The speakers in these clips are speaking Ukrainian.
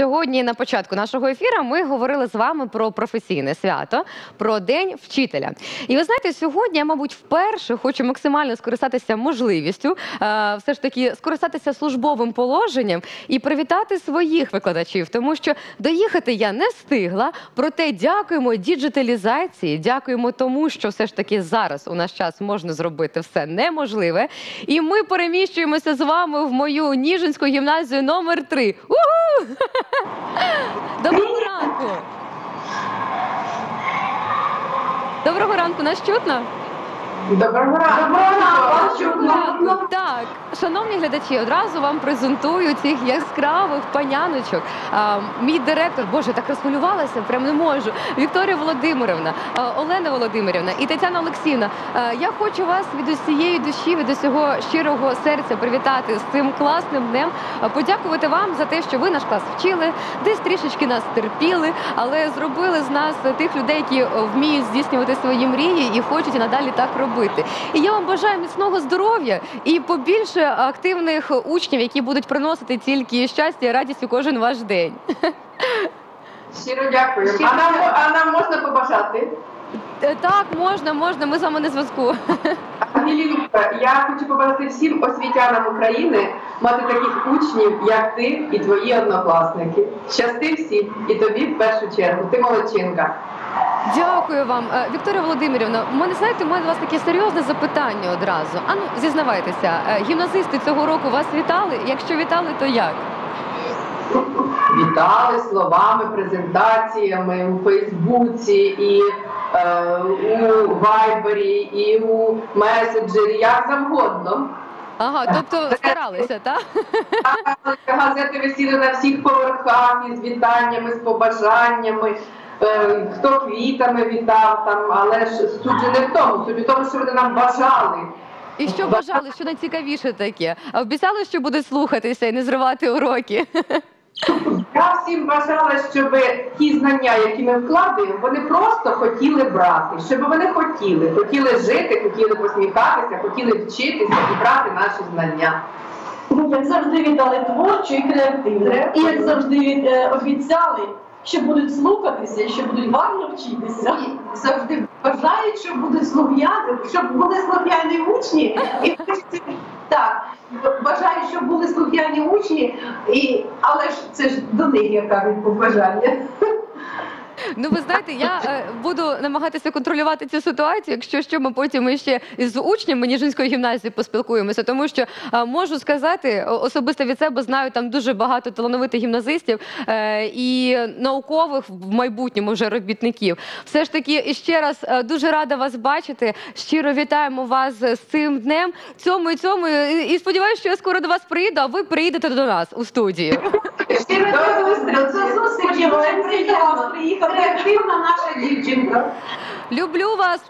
Сьогодні на початку нашого ефіру ми говорили з вами про професійне свято, про день вчителя. І ви знаєте, сьогодні я, мабуть, вперше хочу максимально скористатися можливістю, е, все ж таки скористатися службовим положенням і привітати своїх викладачів, тому що доїхати я не встигла. Проте дякуємо діджиталізації, дякуємо тому, що все ж таки зараз у наш час можна зробити все неможливе. І ми переміщуємося з вами в мою Ніжинську гімназію номер 3 Уху! Доброго ранку! Доброго ранку, нас чутно? Доброго ранку. Доброго Доброго ранку. Так, шановні глядачі, одразу вам презентую цих яскравих паняночок. А, мій директор, боже, так розхвилювалася, прям не можу. Вікторія Володимирівна, а, Олена Володимирівна і Тетяна Олексіївна. Я хочу вас від усієї душі, від усього щирого серця привітати з цим класним днем. А, подякувати вам за те, що ви наш клас вчили, десь трішечки нас терпіли, але зробили з нас тих людей, які вміють здійснювати свої мрії і хочуть надалі так робити. І я вам бажаю міцного здоров'я і побільше активних учнів, які будуть приносити тільки щастя і радість у кожен ваш день. Щиро дякую. А нам, а нам можна побажати? Е, Так, можна, можна. Ми з вами на зв'язку. Ангелінка, я хочу побажати всім освітянам України мати таких учнів, як ти і твої однокласники. Щасти всім і тобі в першу чергу. Ти молодчинка. Дякую вам, Е, Вікторія Володимирівна. У мене знаєте, у мене до вас таке серйозне запитання одразу. Ану, зізнавайтеся, е, гімназисти цього року вас вітали? Якщо вітали, то як? Вітали словами, презентаціями у Фейсбуці і е, у Вайбері, і у меседжері, як завгодно. Ага, тобто старалися, так? Газети висіли на всіх поверхах із вітаннями, з побажаннями. Е, Хто квітами вітав там, але ж суть же не в тому, суть у тому, що вони нам бажали. І що бажали, що найцікавіше таке? А Обіцяли, що будуть слухатися і не зривати уроки. Я всім бажала, щоб ті знання, які ми вкладаємо, вони просто хотіли брати, щоб вони хотіли, хотіли жити, хотіли посміхатися, хотіли вчитися і брати наші знання. Як завжди вітали творчо і креативно. І як завжди е, обіцяли, що будуть слухатися, і що будуть гарно вчитися. завжди бажають, щоб будуть слух'яни, щоб були слух'яні учні. І так, бажаю, щоб були слух'яні учні, і, але ж це ж до них я кажуть побажання. Ну, ви знаєте, я е, буду намагатися контролювати цю ситуацію. Якщо що, ми потім ще із учнями Ніжинської гімназії поспілкуємося, тому що е, можу сказати, особисто від себе знаю там дуже багато талановитих гімназистів е, і наукових в майбутньому вже робітників. Все ж таки, ще раз дуже рада вас бачити. Щиро вітаємо вас з цим днем. Цьому і цьому. І, і сподіваюся, що я скоро до вас приїду, а ви приїдете до нас у студію. До зустрічі. До зустрічі. Дуже приємно. приїхати. Креативна наша дівчинка. Люблю вас.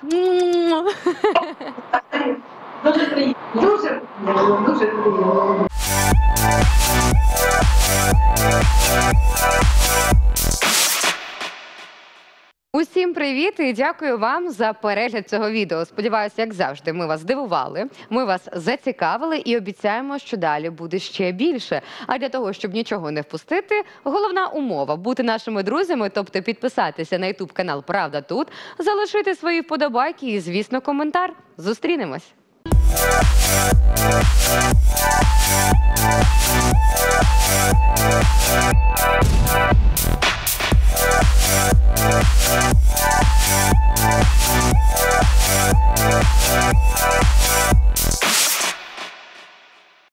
Дуже приємно. Дуже приємно, дуже приємно. Усім привіт і дякую вам за перегляд цього відео. Сподіваюся, як завжди, ми вас здивували, ми вас зацікавили і обіцяємо, що далі буде ще більше. А для того, щоб нічого не впустити, головна умова бути нашими друзями, тобто підписатися на ютуб канал Правда тут, залишити свої вподобайки і, звісно, коментар. Зустрінемось.